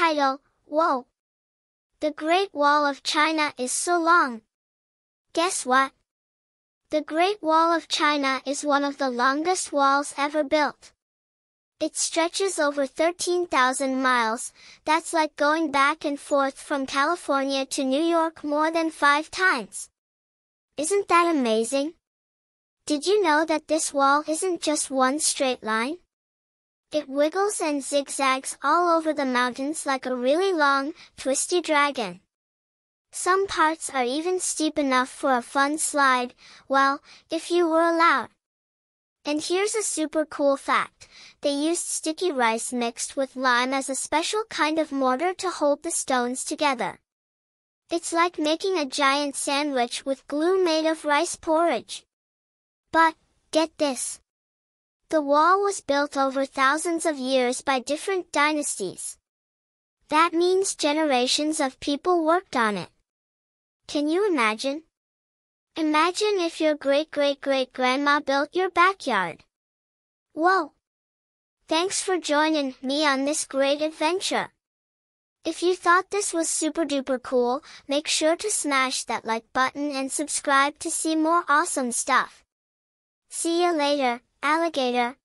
Title, Whoa! The Great Wall of China is so long. Guess what? The Great Wall of China is one of the longest walls ever built. It stretches over 13,000 miles, that's like going back and forth from California to New York more than five times. Isn't that amazing? Did you know that this wall isn't just one straight line? It wiggles and zigzags all over the mountains like a really long, twisty dragon. Some parts are even steep enough for a fun slide, well, if you were allowed. And here's a super cool fact. They used sticky rice mixed with lime as a special kind of mortar to hold the stones together. It's like making a giant sandwich with glue made of rice porridge. But, get this. The wall was built over thousands of years by different dynasties. That means generations of people worked on it. Can you imagine? Imagine if your great-great-great-grandma built your backyard. Whoa! Thanks for joining me on this great adventure. If you thought this was super duper cool, make sure to smash that like button and subscribe to see more awesome stuff. See you later, alligator.